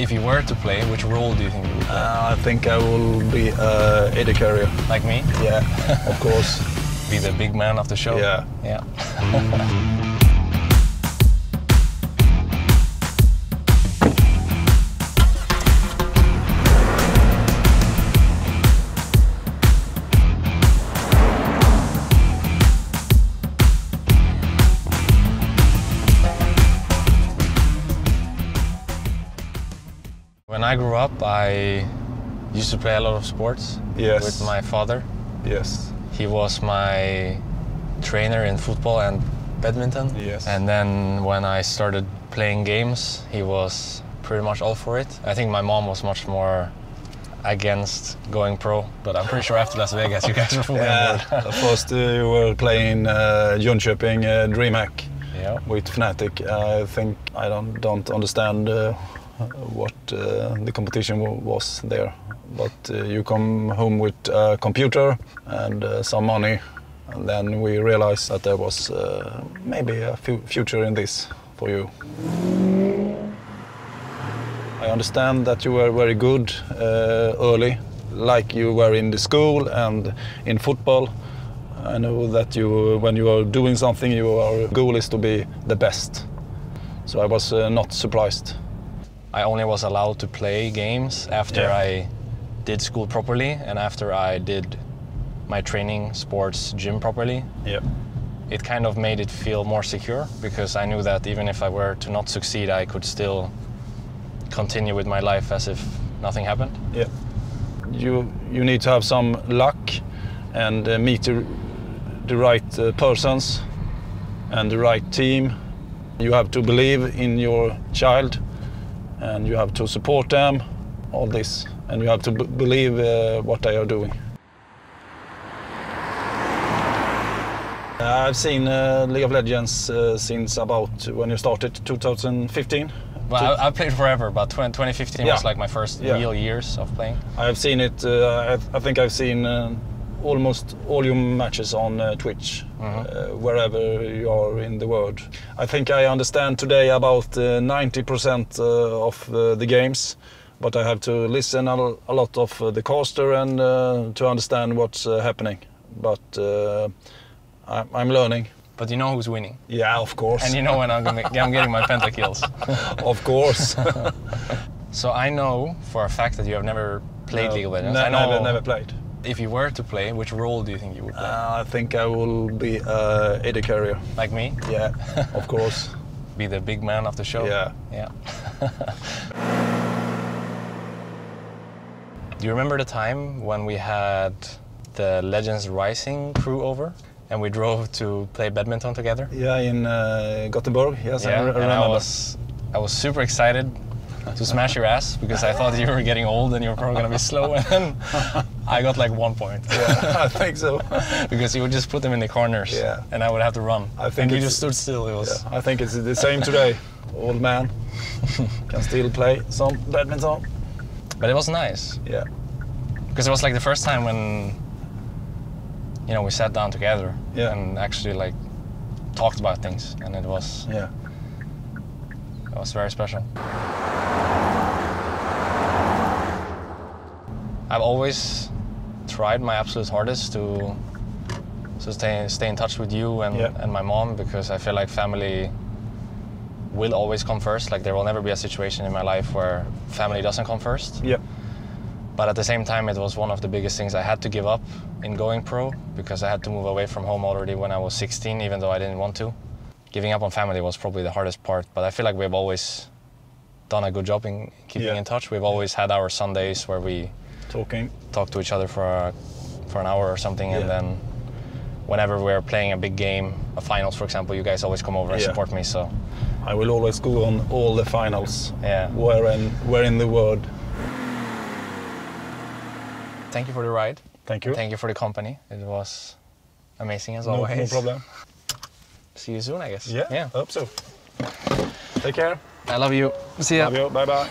If you were to play, which role do you think you would play? Uh, I think I will be uh, AD Carrier. like me? Yeah, of course. Be the big man of the show? Yeah. Yeah. When I grew up, I used to play a lot of sports Yes. with my father. Yes. He was my trainer in football and badminton. Yes. And then when I started playing games, he was pretty much all for it. I think my mom was much more against going pro, but I'm pretty sure after Las Vegas, you guys were fully on Yeah. board. First uh, you were playing uh, Jönköping uh, DreamHack yeah. with Fnatic. I think I don't don't understand uh, what uh, the competition wa- was there. But uh, you come home with a computer and uh, some money, and then we realized that there was maybe a future in this for you. I understand that you were very good early, like you were in the school and in football. I know that you, when you are doing something, your goal is to be the best. So I was uh, not surprised. I only was allowed to play games after Yeah. I did school properly and after I did my training sports gym properly. Yeah. it kind of made it feel more secure because I knew that even if I were to not succeed, I could still continue with my life as if nothing happened. Yeah. You you need to have some luck and uh, meet the, the right uh, persons and the right team. You have to believe in your child and you have to support them. All this and you have to b- believe uh, what they are doing. I've seen uh, League of Legends uh, since about when you started 2015. Well, I, I played forever, but 20, 2015 was like my first Yeah. real years of playing. I have seen it. Uh, I, I think I've seen uh, almost all your matches on uh, Twitch, uh, wherever you are in the world. I think I understand today about uh, 90% uh, of uh, the games, but I have to listen a, lot of uh, the caster and uh, to understand what's uh, happening. But uh, I, I'm learning. But you know who's winning, Yeah, of course. and you know when I'm, gonna, I'm getting my pentakills. of course. So I know for a fact that you have never played No, League of Legends. ne- I know never, never played. If you were to play, which role do you think you would play? Uh, I think I will be uh, AD Carrier. like me, Yeah, of course. be the big man of the show. Yeah. Yeah. Do you remember the time when we had the Legends Rising crew over and we drove to play badminton together? Yeah, in uh, Gothenburg. Yes, I yeah, and I remember. was I was super excited to smash your ass because I thought you were getting old and you were probably gonna be slow and then I got like one point. Yeah, I think so. because you would just put them in the corners Yeah. and I would have to run. I think and you just stood still. It was Yeah, I think it's the same today. Old man can still play some badminton. but it was nice. Yeah, because it was like the first time when you know we sat down together Yeah. and actually like talked about things and it was yeah, it was very special i've always tried my absolute hardest to to stay stay in touch with you and, Yeah. and my mom because i feel like family will always come first like there will never be a situation in my life where family doesn't come first yeah, but at the same time, it was one of the biggest things I had to give up in going pro because I had to move away from home already when I was 16, even though I didn't want to. Giving up on family was probably the hardest part, but I feel like we've always done a good job in keeping Yeah. in touch. We've always had our Sundays where we talking. talk to each other for a, for an hour or something, and then whenever we're playing a big game, a finals, for example, you guys always come over and Yeah. support me. So I will always go on all the finals. Yeah. Where in where in the world? thank you for the ride. Thank you. Thank you for the company. It was amazing as no, always. no problem. See you soon, I guess. Yeah, Yeah. hope so. Take care. I love you. See ya. Love you. Bye bye.